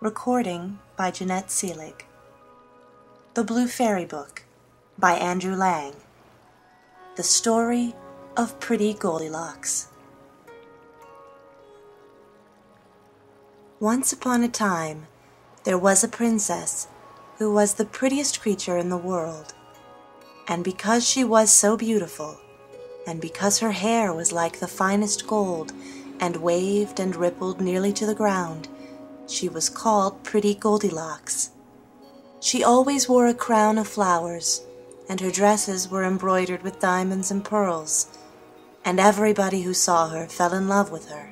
Recording by Jeanette Seelig. The Blue Fairy Book by Andrew Lang. The Story of Pretty Goldilocks. Once upon a time, there was a princess who was the prettiest creature in the world. And because she was so beautiful, and because her hair was like the finest gold, and waved and rippled nearly to the ground, she was called Pretty Goldilocks. She always wore a crown of flowers, and her dresses were embroidered with diamonds and pearls, and everybody who saw her fell in love with her.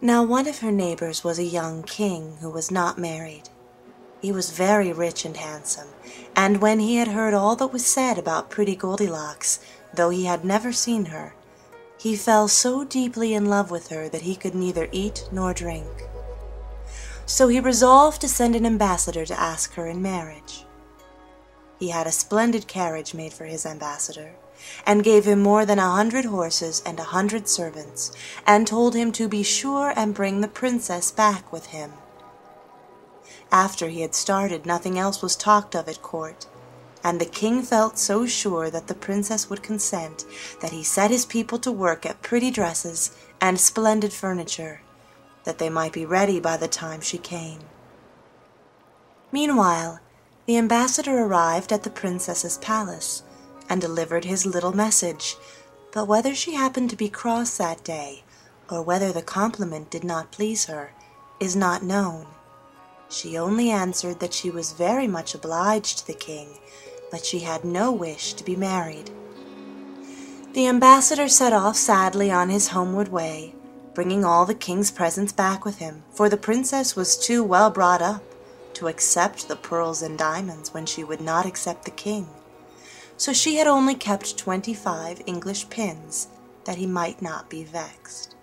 Now one of her neighbors was a young king who was not married. He was very rich and handsome, and when he had heard all that was said about Pretty Goldilocks, though he had never seen her, he fell so deeply in love with her that he could neither eat nor drink. So he resolved to send an ambassador to ask her in marriage. He had a splendid carriage made for his ambassador, and gave him more than a hundred horses and a hundred servants, and told him to be sure and bring the princess back with him. After he had started, nothing else was talked of at court, and the king felt so sure that the princess would consent that he set his people to work at pretty dresses and splendid furniture, that they might be ready by the time she came. Meanwhile, the ambassador arrived at the princess's palace and delivered his little message, but whether she happened to be cross that day, or whether the compliment did not please her, is not known. She only answered that she was very much obliged to the king but she had no wish to be married. The ambassador set off sadly on his homeward way, bringing all the king's presents back with him, for the princess was too well brought up to accept the pearls and diamonds when she would not accept the king. So she had only kept twenty-five English pins, that he might not be vexed.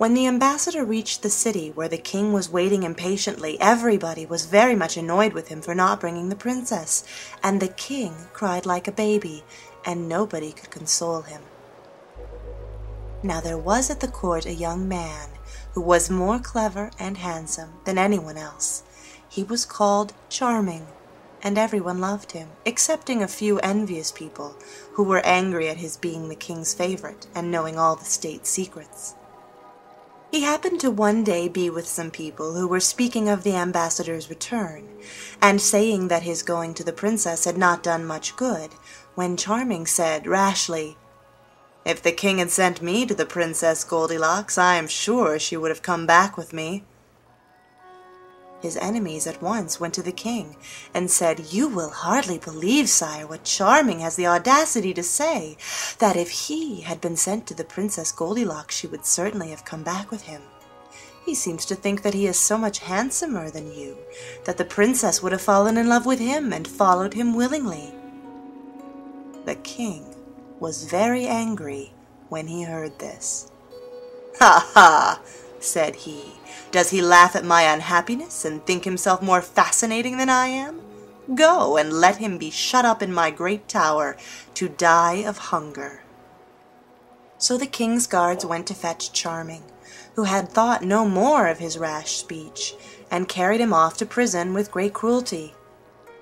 When the ambassador reached the city where the king was waiting impatiently, everybody was very much annoyed with him for not bringing the princess, and the king cried like a baby, and nobody could console him. Now there was at the court a young man who was more clever and handsome than anyone else. He was called Charming, and everyone loved him, excepting a few envious people who were angry at his being the king's favorite and knowing all the state secrets. He happened to one day be with some people who were speaking of the ambassador's return, and saying that his going to the princess had not done much good, when Charming said rashly, If the king had sent me to the Princess Goldilocks, I am sure she would have come back with me. His enemies at once went to the king and said, You will hardly believe, sire, what Charming has the audacity to say, that if he had been sent to the Princess Goldilocks she would certainly have come back with him. He seems to think that he is so much handsomer than you, that the princess would have fallen in love with him and followed him willingly. The king was very angry when he heard this. Ha ha! said he. Does he laugh at my unhappiness and think himself more fascinating than I am? Go and let him be shut up in my great tower to die of hunger. So the king's guards went to fetch Charming, who had thought no more of his rash speech, and carried him off to prison with great cruelty.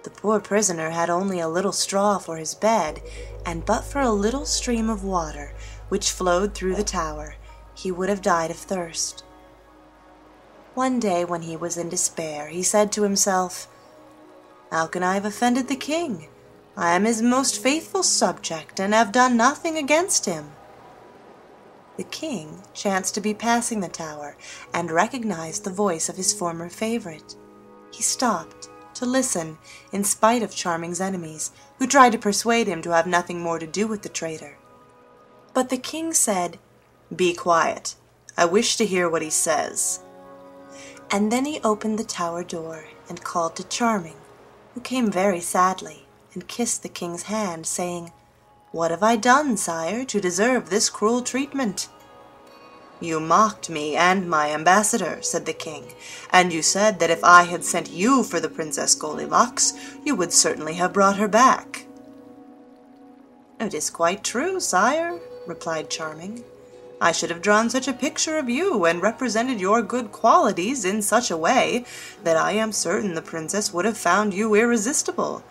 The poor prisoner had only a little straw for his bed, and but for a little stream of water which flowed through the tower, he would have died of thirst. One day when he was in despair, he said to himself, How can I have offended the king? I am his most faithful subject, and have done nothing against him. The king chanced to be passing the tower, and recognized the voice of his former favorite. He stopped to listen, in spite of Charming's enemies, who tried to persuade him to have nothing more to do with the traitor. But the king said, Be quiet. I wish to hear what he says and then he opened the tower door and called to Charming, who came very sadly and kissed the king's hand, saying, What have I done, sire, to deserve this cruel treatment? You mocked me and my ambassador, said the king, and you said that if I had sent you for the Princess Goldilocks, you would certainly have brought her back. It is quite true, sire, replied Charming. I should have drawn such a picture of you and represented your good qualities in such a way that I am certain the princess would have found you irresistible.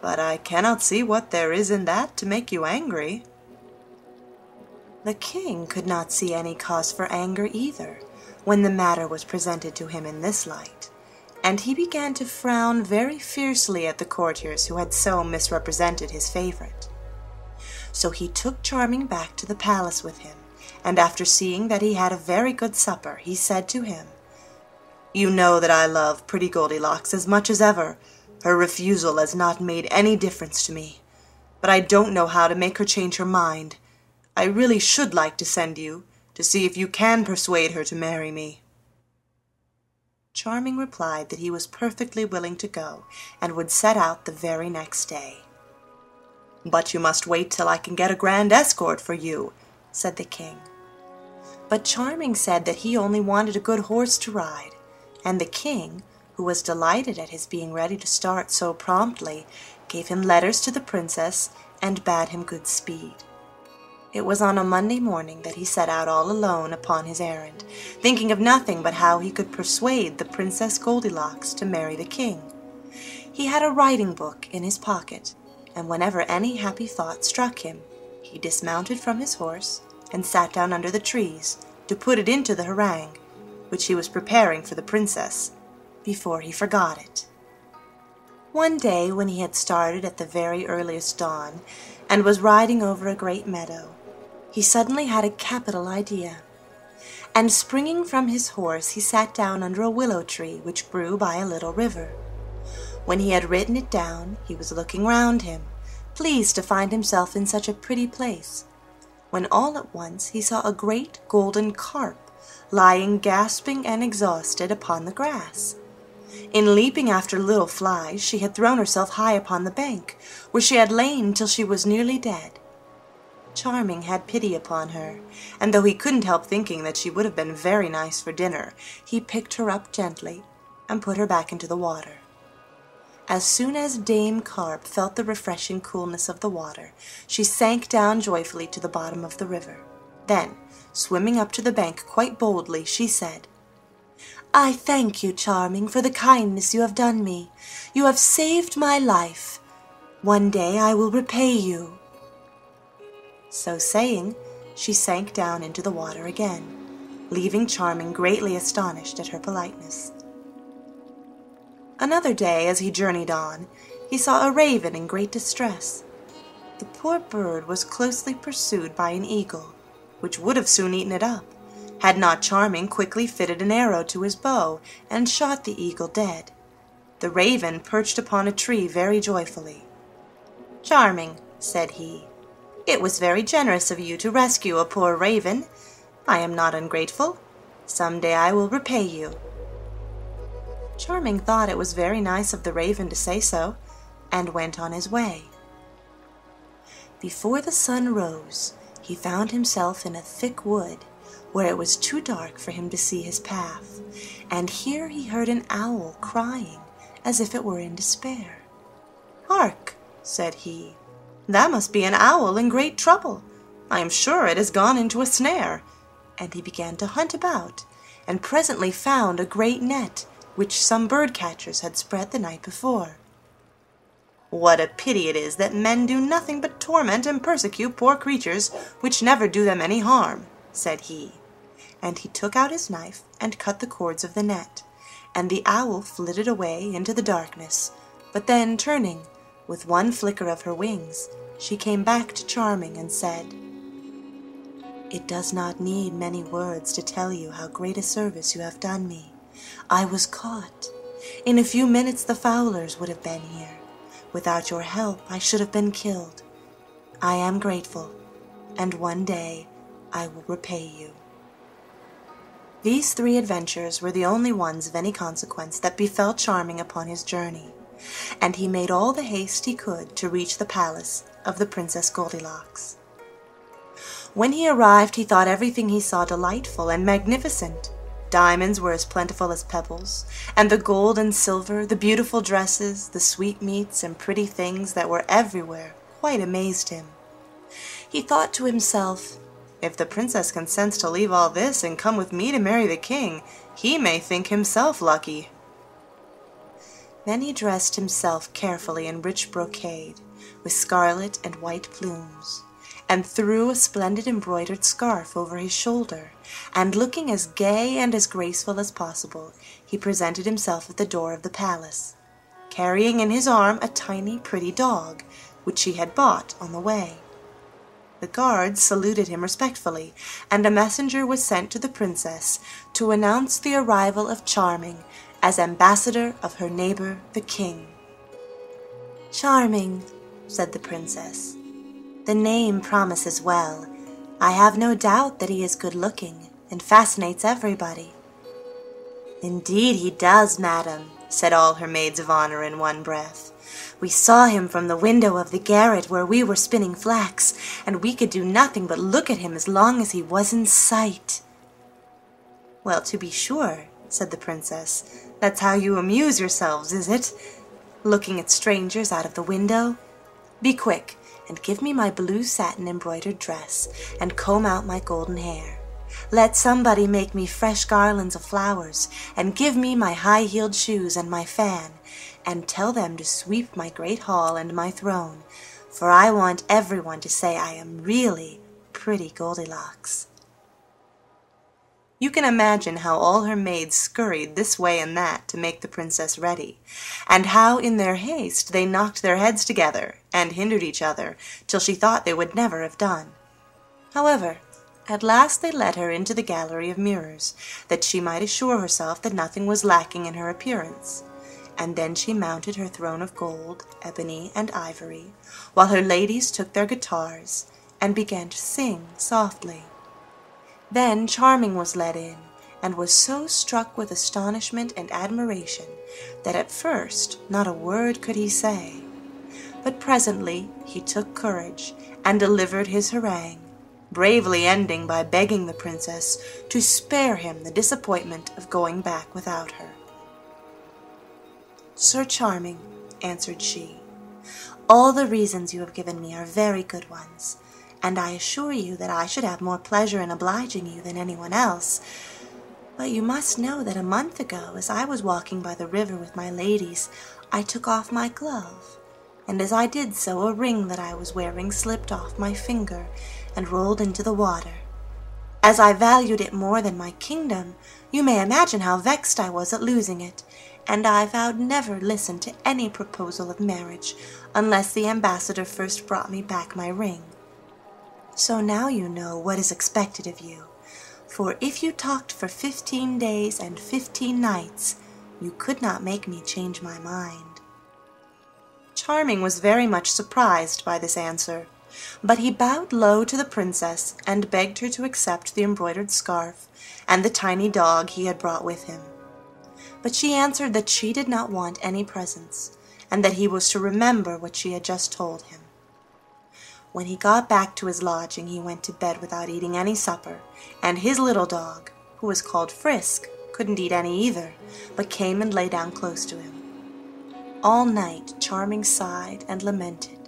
But I cannot see what there is in that to make you angry. The king could not see any cause for anger either when the matter was presented to him in this light, and he began to frown very fiercely at the courtiers who had so misrepresented his favorite. So he took Charming back to the palace with him and after seeing that he had a very good supper, he said to him, You know that I love pretty Goldilocks as much as ever. Her refusal has not made any difference to me, but I don't know how to make her change her mind. I really should like to send you, to see if you can persuade her to marry me. Charming replied that he was perfectly willing to go, and would set out the very next day. But you must wait till I can get a grand escort for you, said the king. But Charming said that he only wanted a good horse to ride, and the king, who was delighted at his being ready to start so promptly, gave him letters to the princess and bade him good speed. It was on a Monday morning that he set out all alone upon his errand, thinking of nothing but how he could persuade the Princess Goldilocks to marry the king. He had a writing book in his pocket, and whenever any happy thought struck him, he dismounted from his horse and sat down under the trees to put it into the harangue which he was preparing for the princess before he forgot it. One day when he had started at the very earliest dawn and was riding over a great meadow, he suddenly had a capital idea. And springing from his horse, he sat down under a willow tree which grew by a little river. When he had written it down, he was looking round him, pleased to find himself in such a pretty place, when all at once he saw a great golden carp lying gasping and exhausted upon the grass. In leaping after little flies, she had thrown herself high upon the bank, where she had lain till she was nearly dead. Charming had pity upon her, and though he couldn't help thinking that she would have been very nice for dinner, he picked her up gently and put her back into the water. As soon as Dame Carp felt the refreshing coolness of the water, she sank down joyfully to the bottom of the river. Then, swimming up to the bank quite boldly, she said, I thank you, Charming, for the kindness you have done me. You have saved my life. One day I will repay you. So saying, she sank down into the water again, leaving Charming greatly astonished at her politeness. Another day, as he journeyed on, he saw a raven in great distress. The poor bird was closely pursued by an eagle, which would have soon eaten it up, had not Charming quickly fitted an arrow to his bow and shot the eagle dead. The raven perched upon a tree very joyfully. Charming, said he, it was very generous of you to rescue a poor raven. I am not ungrateful. Some day I will repay you. Charming thought it was very nice of the raven to say so, and went on his way. Before the sun rose, he found himself in a thick wood, where it was too dark for him to see his path, and here he heard an owl crying as if it were in despair. Hark, said he, that must be an owl in great trouble. I am sure it has gone into a snare. And he began to hunt about, and presently found a great net which some bird catchers had spread the night before. What a pity it is that men do nothing but torment and persecute poor creatures which never do them any harm, said he, and he took out his knife and cut the cords of the net, and the owl flitted away into the darkness, but then turning, with one flicker of her wings, she came back to Charming and said, It does not need many words to tell you how great a service you have done me. I was caught. In a few minutes the fowlers would have been here. Without your help, I should have been killed. I am grateful, and one day I will repay you. These three adventures were the only ones of any consequence that befell Charming upon his journey, and he made all the haste he could to reach the palace of the Princess Goldilocks. When he arrived, he thought everything he saw delightful and magnificent. Diamonds were as plentiful as pebbles, and the gold and silver, the beautiful dresses, the sweetmeats and pretty things that were everywhere quite amazed him. He thought to himself, If the princess consents to leave all this and come with me to marry the king, he may think himself lucky. Then he dressed himself carefully in rich brocade, with scarlet and white plumes, and threw a splendid embroidered scarf over his shoulder, and looking as gay and as graceful as possible, he presented himself at the door of the palace, carrying in his arm a tiny pretty dog, which he had bought on the way. The guards saluted him respectfully, and a messenger was sent to the princess to announce the arrival of Charming as ambassador of her neighbor the king. Charming, said the princess. The name promises well. I have no doubt that he is good looking and fascinates everybody. Indeed he does, madam, said all her maids of honor in one breath. We saw him from the window of the garret where we were spinning flax, and we could do nothing but look at him as long as he was in sight. Well, to be sure, said the princess, that's how you amuse yourselves, is it? Looking at strangers out of the window? Be quick, and give me my blue satin embroidered dress, and comb out my golden hair. Let somebody make me fresh garlands of flowers, and give me my high heeled shoes and my fan, and tell them to sweep my great hall and my throne, for I want everyone to say I am really pretty Goldilocks. You can imagine how all her maids scurried this way and that to make the princess ready, and how in their haste they knocked their heads together and hindered each other till she thought they would never have done. However, at last they led her into the gallery of mirrors, that she might assure herself that nothing was lacking in her appearance and then she mounted her throne of gold, ebony, and ivory, while her ladies took their guitars and began to sing softly. Then Charming was led in, and was so struck with astonishment and admiration that at first not a word could he say. But presently he took courage and delivered his harangue, bravely ending by begging the princess to spare him the disappointment of going back without her. Sir Charming, answered she, all the reasons you have given me are very good ones, and I assure you that I should have more pleasure in obliging you than anyone else. But you must know that a month ago, as I was walking by the river with my ladies, I took off my glove, and as I did so a ring that I was wearing slipped off my finger and rolled into the water. As I valued it more than my kingdom, you may imagine how vexed I was at losing it, and I vowed never listen to any proposal of marriage unless the ambassador first brought me back my ring. So now you know what is expected of you, for if you talked for fifteen days and fifteen nights, you could not make me change my mind. Charming was very much surprised by this answer, but he bowed low to the princess and begged her to accept the embroidered scarf and the tiny dog he had brought with him but she answered that she did not want any presents, and that he was to remember what she had just told him. When he got back to his lodging he went to bed without eating any supper, and his little dog, who was called Frisk, couldn't eat any either, but came and lay down close to him. All night Charming sighed and lamented.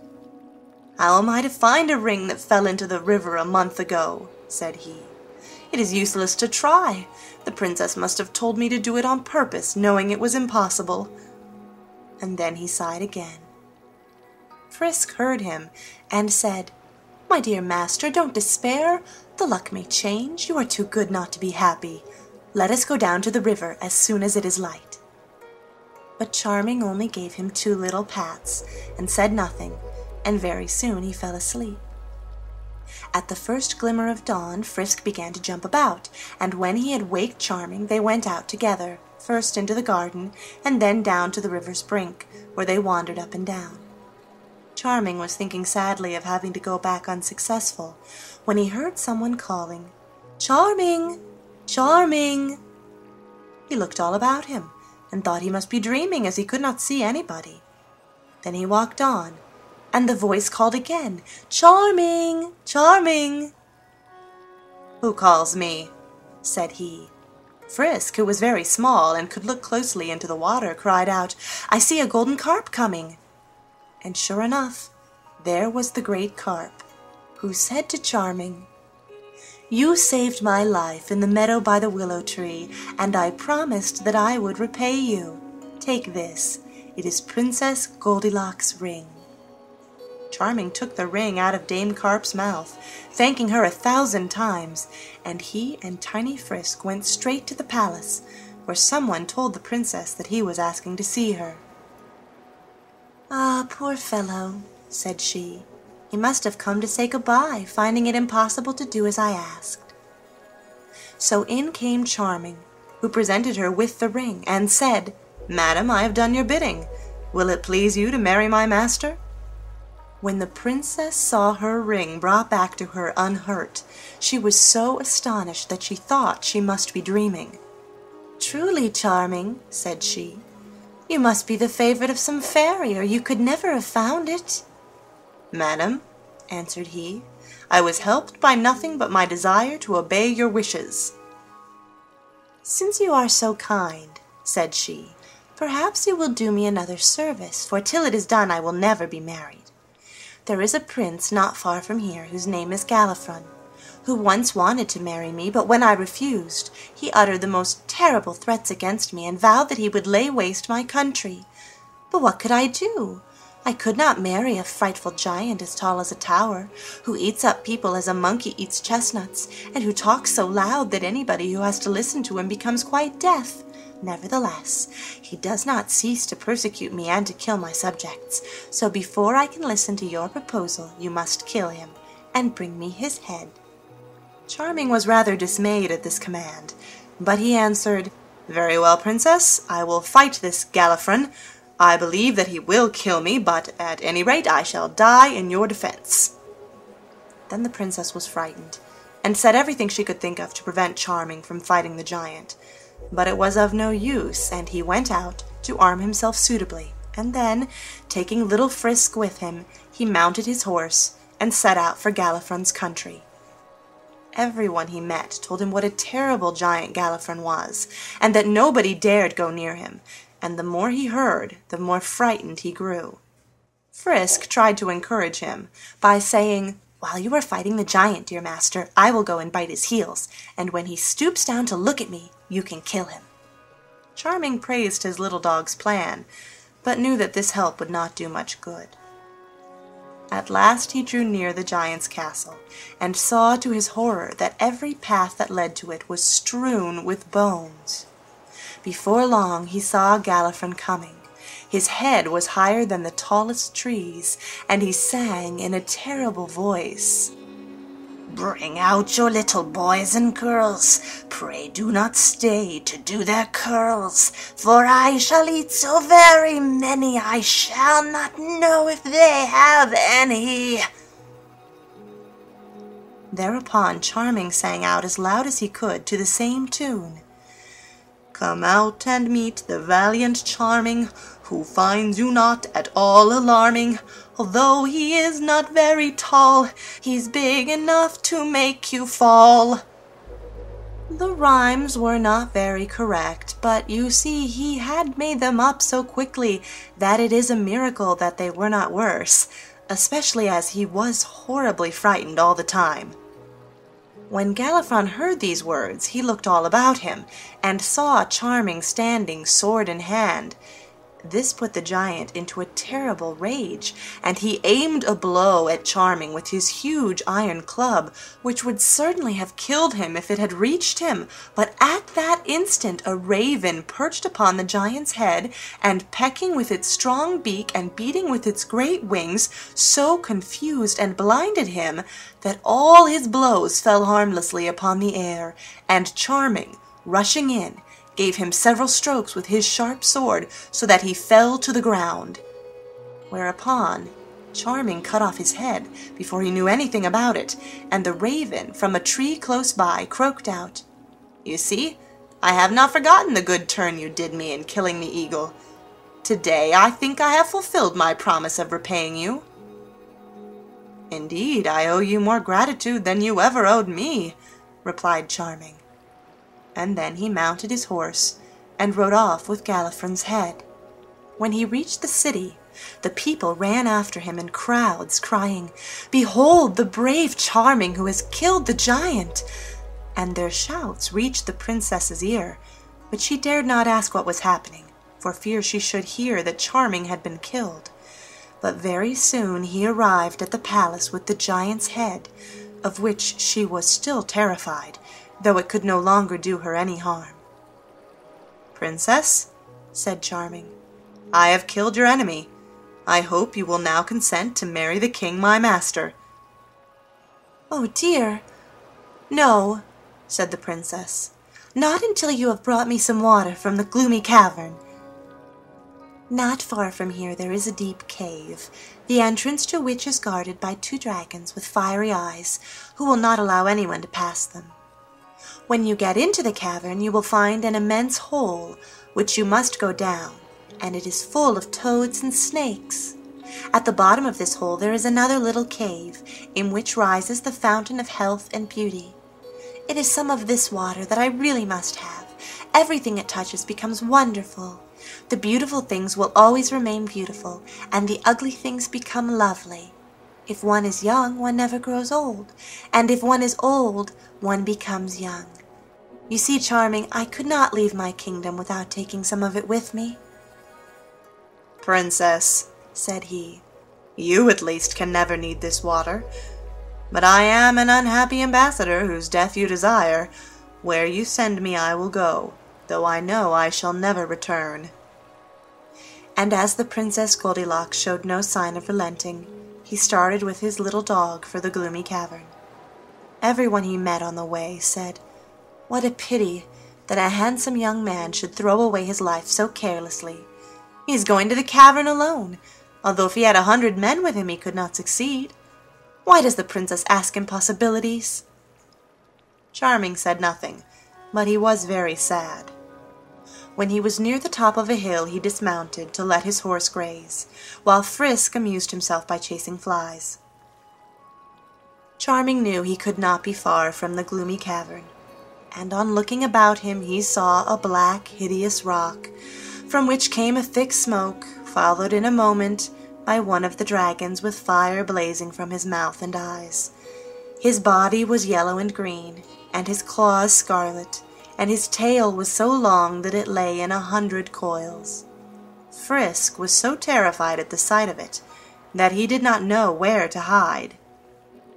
How am I to find a ring that fell into the river a month ago? said he. It is useless to try. The princess must have told me to do it on purpose, knowing it was impossible. And then he sighed again. Frisk heard him and said, My dear master, don't despair. The luck may change. You are too good not to be happy. Let us go down to the river as soon as it is light. But Charming only gave him two little pats and said nothing, and very soon he fell asleep. At the first glimmer of dawn Frisk began to jump about, and when he had waked Charming they went out together, first into the garden, and then down to the river's brink, where they wandered up and down. Charming was thinking sadly of having to go back unsuccessful, when he heard someone calling, Charming! Charming! He looked all about him, and thought he must be dreaming, as he could not see anybody. Then he walked on, and the voice called again, Charming! Charming! Who calls me? said he. Frisk, who was very small and could look closely into the water, cried out, I see a golden carp coming. And sure enough, there was the great carp, who said to Charming, You saved my life in the meadow by the willow tree, and I promised that I would repay you. Take this. It is Princess Goldilocks' ring. Charming took the ring out of Dame Carp's mouth, thanking her a thousand times, and he and Tiny Frisk went straight to the palace, where someone told the princess that he was asking to see her. Ah, poor fellow, said she. He must have come to say good-bye, finding it impossible to do as I asked. So in came Charming, who presented her with the ring, and said, Madam, I have done your bidding. Will it please you to marry my master? When the princess saw her ring brought back to her unhurt, she was so astonished that she thought she must be dreaming. Truly, Charming, said she, you must be the favorite of some fairy, or you could never have found it. Madam, answered he, I was helped by nothing but my desire to obey your wishes. Since you are so kind, said she, perhaps you will do me another service, for till it is done I will never be married. There is a prince not far from here whose name is Galifron, who once wanted to marry me, but when I refused, he uttered the most terrible threats against me and vowed that he would lay waste my country. But what could I do? I could not marry a frightful giant as tall as a tower, who eats up people as a monkey eats chestnuts, and who talks so loud that anybody who has to listen to him becomes quite deaf. Nevertheless, he does not cease to persecute me and to kill my subjects, so before I can listen to your proposal you must kill him, and bring me his head. Charming was rather dismayed at this command, but he answered, Very well, princess, I will fight this Galifron, I believe that he will kill me, but at any rate I shall die in your defense. Then the princess was frightened, and said everything she could think of to prevent Charming from fighting the giant. But it was of no use, and he went out to arm himself suitably, and then, taking little Frisk with him, he mounted his horse and set out for Galifron's country. Everyone he met told him what a terrible giant Galifron was, and that nobody dared go near him, and the more he heard, the more frightened he grew. Frisk tried to encourage him by saying, While you are fighting the giant, dear master, I will go and bite his heels, and when he stoops down to look at me, you can kill him. Charming praised his little dog's plan, but knew that this help would not do much good. At last he drew near the giant's castle, and saw to his horror that every path that led to it was strewn with bones. Before long he saw Galifron coming. His head was higher than the tallest trees, and he sang in a terrible voice. Bring out your little boys and girls, pray do not stay to do their curls, for I shall eat so very many I shall not know if they have any. Thereupon Charming sang out as loud as he could to the same tune. Come out and meet the valiant Charming, who finds you not at all alarming. Although he is not very tall, he's big enough to make you fall. The rhymes were not very correct, but you see he had made them up so quickly that it is a miracle that they were not worse, especially as he was horribly frightened all the time. When Galifron heard these words, he looked all about him, and saw Charming standing sword in hand. This put the giant into a terrible rage, and he aimed a blow at Charming with his huge iron club, which would certainly have killed him if it had reached him. But at that instant a raven perched upon the giant's head, and pecking with its strong beak and beating with its great wings, so confused and blinded him that all his blows fell harmlessly upon the air, and Charming, rushing in, gave him several strokes with his sharp sword so that he fell to the ground. Whereupon Charming cut off his head before he knew anything about it, and the raven from a tree close by croaked out, You see, I have not forgotten the good turn you did me in killing the eagle. Today I think I have fulfilled my promise of repaying you. Indeed, I owe you more gratitude than you ever owed me, replied Charming and then he mounted his horse and rode off with Galifron's head. When he reached the city, The people ran after him in crowds, crying, Behold the brave Charming who has killed the giant! And their shouts reached the princess's ear, but she dared not ask what was happening, for fear she should hear that Charming had been killed. But very soon he arrived at the palace with the giant's head, of which she was still terrified, though it could no longer do her any harm. Princess, said Charming, I have killed your enemy. I hope you will now consent to marry the king my master. Oh dear, no, said the princess, not until you have brought me some water from the gloomy cavern. Not far from here there is a deep cave, the entrance to which is guarded by two dragons with fiery eyes, who will not allow anyone to pass them. When you get into the cavern you will find an immense hole, which you must go down, and it is full of toads and snakes. At the bottom of this hole there is another little cave, in which rises the fountain of health and beauty. It is some of this water that I really must have. Everything it touches becomes wonderful. The beautiful things will always remain beautiful, and the ugly things become lovely. If one is young, one never grows old, and if one is old, one becomes young. You see, Charming, I could not leave my kingdom without taking some of it with me. Princess, said he, you at least can never need this water. But I am an unhappy ambassador whose death you desire. Where you send me I will go, though I know I shall never return and as the Princess Goldilocks showed no sign of relenting, he started with his little dog for the gloomy cavern. Everyone he met on the way said, What a pity that a handsome young man should throw away his life so carelessly. He is going to the cavern alone, although if he had a hundred men with him he could not succeed. Why does the princess ask impossibilities? Charming said nothing, but he was very sad. When he was near the top of a hill he dismounted to let his horse graze, while Frisk amused himself by chasing flies. Charming knew he could not be far from the gloomy cavern, and on looking about him he saw a black, hideous rock, from which came a thick smoke, followed in a moment by one of the dragons with fire blazing from his mouth and eyes. His body was yellow and green, and his claws scarlet, and his tail was so long that it lay in a hundred coils. Frisk was so terrified at the sight of it that he did not know where to hide.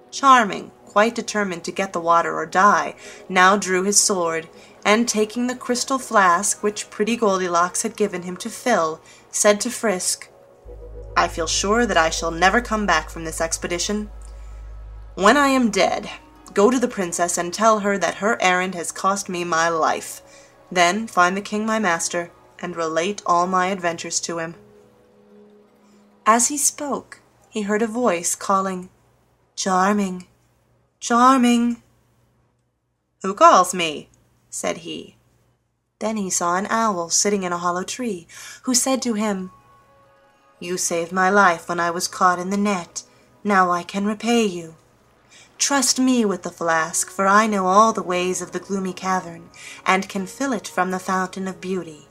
Charming, quite determined to get the water or die, now drew his sword, and taking the crystal flask which pretty Goldilocks had given him to fill, said to Frisk, I feel sure that I shall never come back from this expedition. When I am dead, Go to the princess and tell her that her errand has cost me my life. Then find the king my master, and relate all my adventures to him. As he spoke, he heard a voice calling, Charming, Charming. Who calls me? said he. Then he saw an owl sitting in a hollow tree, who said to him, You saved my life when I was caught in the net. Now I can repay you. Trust me with the flask, for I know all the ways of the gloomy cavern, and can fill it from the fountain of beauty.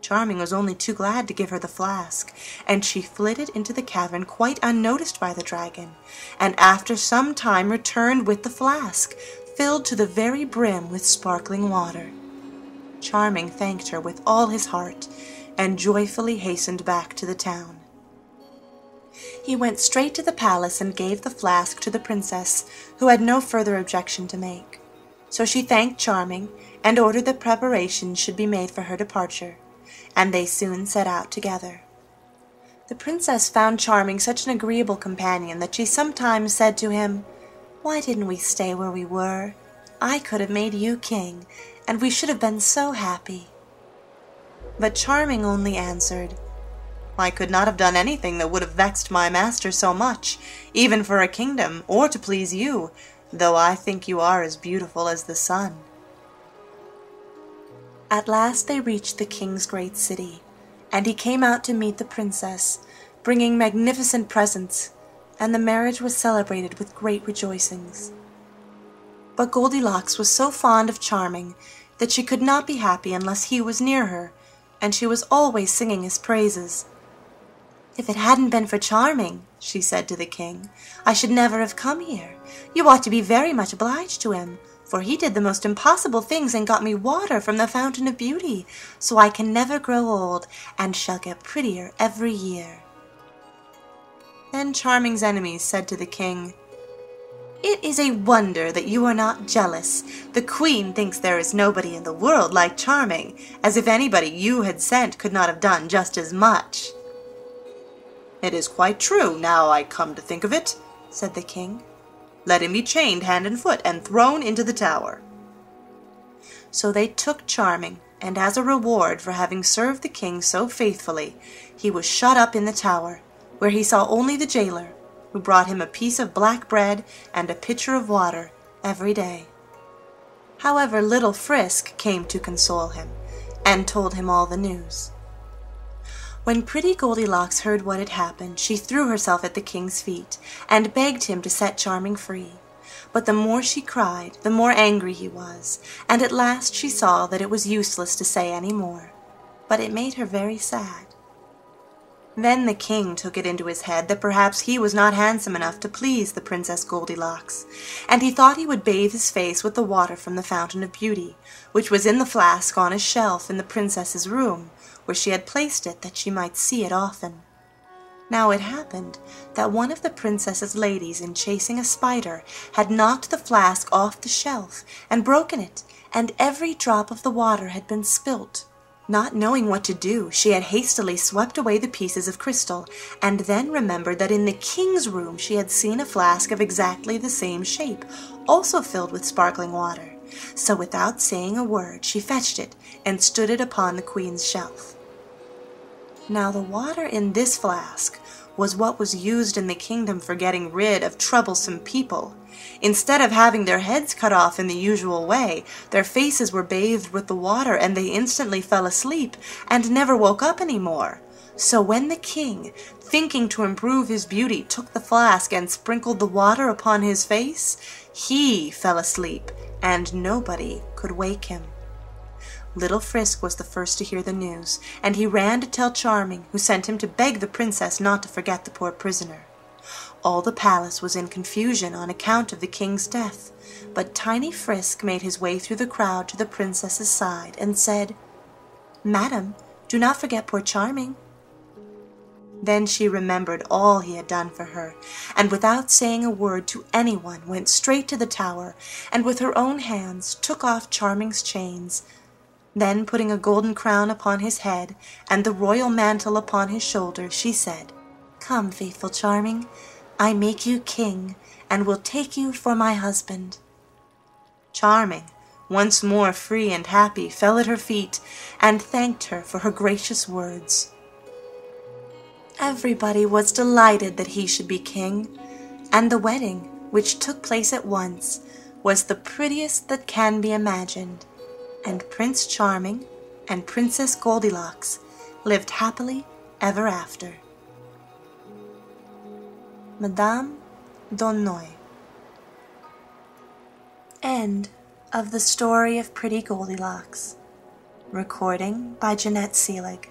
Charming was only too glad to give her the flask, and she flitted into the cavern quite unnoticed by the dragon, and after some time returned with the flask, filled to the very brim with sparkling water. Charming thanked her with all his heart, and joyfully hastened back to the town. He went straight to the palace and gave the flask to the princess, who had no further objection to make. So she thanked Charming, and ordered that preparations should be made for her departure, and they soon set out together. The princess found Charming such an agreeable companion that she sometimes said to him, Why didn't we stay where we were? I could have made you king, and we should have been so happy. But Charming only answered, I could not have done anything that would have vexed my master so much, even for a kingdom, or to please you, though I think you are as beautiful as the sun. At last they reached the king's great city, and he came out to meet the princess, bringing magnificent presents, and the marriage was celebrated with great rejoicings. But Goldilocks was so fond of Charming that she could not be happy unless he was near her, and she was always singing his praises. If it hadn't been for Charming, she said to the king, I should never have come here. You ought to be very much obliged to him, for he did the most impossible things and got me water from the Fountain of Beauty, so I can never grow old and shall get prettier every year. Then Charming's enemies said to the king, It is a wonder that you are not jealous. The queen thinks there is nobody in the world like Charming, as if anybody you had sent could not have done just as much. It is quite true, now I come to think of it, said the king. Let him be chained hand and foot and thrown into the tower. So they took Charming, and as a reward for having served the king so faithfully, he was shut up in the tower, where he saw only the jailer, who brought him a piece of black bread and a pitcher of water every day. However, little Frisk came to console him, and told him all the news. When pretty Goldilocks heard what had happened, she threw herself at the king's feet, and begged him to set Charming free. But the more she cried, the more angry he was, and at last she saw that it was useless to say any more. But it made her very sad. Then the king took it into his head that perhaps he was not handsome enough to please the Princess Goldilocks, and he thought he would bathe his face with the water from the Fountain of Beauty, which was in the flask on a shelf in the princess's room, where she had placed it that she might see it often. Now it happened that one of the princess's ladies in chasing a spider had knocked the flask off the shelf and broken it, and every drop of the water had been spilt. Not knowing what to do, she had hastily swept away the pieces of crystal, and then remembered that in the king's room she had seen a flask of exactly the same shape, also filled with sparkling water. So without saying a word, she fetched it and stood it upon the queen's shelf. Now the water in this flask was what was used in the kingdom for getting rid of troublesome people. Instead of having their heads cut off in the usual way, their faces were bathed with the water and they instantly fell asleep and never woke up any more. So when the king, thinking to improve his beauty, took the flask and sprinkled the water upon his face, he fell asleep and nobody could wake him. Little Frisk was the first to hear the news, and he ran to tell Charming, who sent him to beg the princess not to forget the poor prisoner. All the palace was in confusion on account of the king's death, but tiny Frisk made his way through the crowd to the princess's side and said, Madam, do not forget poor Charming. Then she remembered all he had done for her, and without saying a word to anyone went straight to the tower, and with her own hands took off Charming's chains, then putting a golden crown upon his head and the royal mantle upon his shoulders, she said, Come, faithful Charming, I make you king, and will take you for my husband. Charming, once more free and happy, fell at her feet and thanked her for her gracious words. Everybody was delighted that he should be king, and the wedding, which took place at once, was the prettiest that can be imagined and Prince Charming and Princess Goldilocks lived happily ever after. Madame d'Aulnoy End of the story of Pretty Goldilocks. Recording by Jeanette Seelig.